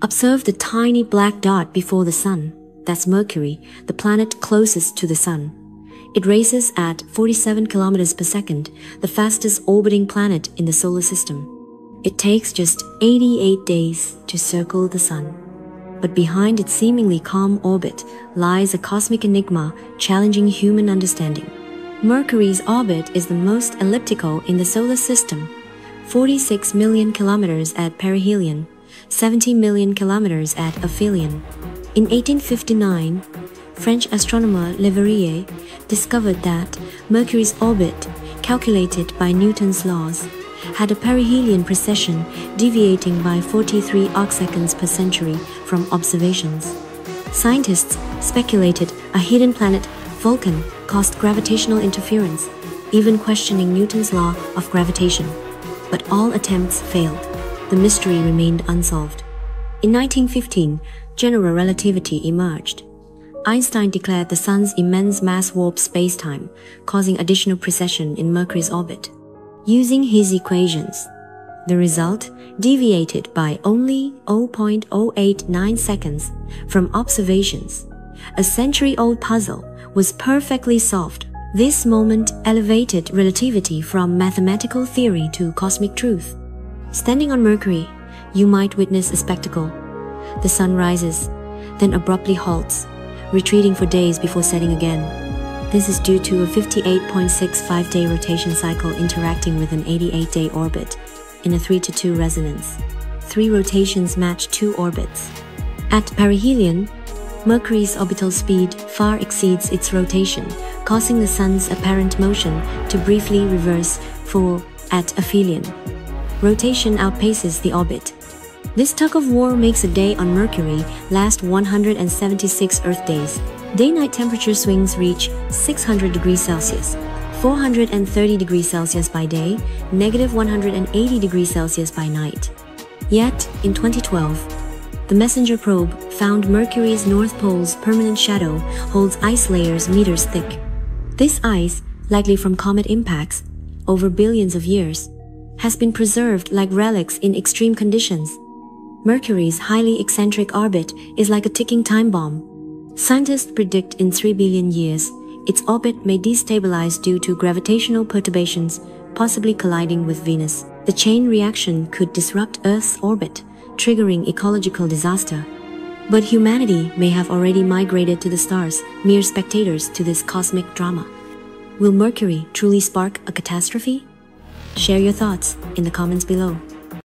Observe the tiny black dot before the Sun. That's Mercury, the planet closest to the Sun. It races at 47 kilometers per second, the fastest orbiting planet in the solar system. It takes just 88 days to circle the Sun. But behind its seemingly calm orbit lies a cosmic enigma challenging human understanding. Mercury's orbit is the most elliptical in the solar system, 46 million kilometers at perihelion, 70 million kilometers at aphelion. In 1859, French astronomer Leverrier discovered that Mercury's orbit, calculated by Newton's laws, had a perihelion precession deviating by 43 arcseconds per century from observations. Scientists speculated a hidden planet, Vulcan, caused gravitational interference, even questioning Newton's law of gravitation. But all attempts failed. The mystery remained unsolved. In 1915, general relativity emerged. Einstein declared the Sun's immense mass warp spacetime, causing additional precession in Mercury's orbit. Using his equations, the result deviated by only 0.089 seconds from observations. A century-old puzzle was perfectly solved. This moment elevated relativity from mathematical theory to cosmic truth. Standing on Mercury, you might witness a spectacle. The sun rises, then abruptly halts, retreating for days before setting again. This is due to a 58.65 day rotation cycle interacting with an 88 day orbit in a 3 to 2 resonance. Three rotations match two orbits. At perihelion, Mercury's orbital speed far exceeds its rotation, causing the Sun's apparent motion to briefly reverse for at aphelion. Rotation outpaces the orbit. This tug of war makes a day on Mercury last 176 Earth days. Day-night temperature swings reach 600 degrees Celsius, 430 degrees Celsius by day, negative 180 degrees Celsius by night. Yet, in 2012, the MESSENGER probe found Mercury's North Pole's permanent shadow holds ice layers meters thick. This ice, likely from comet impacts, over billions of years, has been preserved like relics in extreme conditions. Mercury's highly eccentric orbit is like a ticking time bomb. Scientists predict in 3 billion years, its orbit may destabilize due to gravitational perturbations, possibly colliding with Venus. The chain reaction could disrupt Earth's orbit, triggering ecological disaster. But humanity may have already migrated to the stars, mere spectators to this cosmic drama. Will Mercury truly spark a catastrophe? Share your thoughts in the comments below.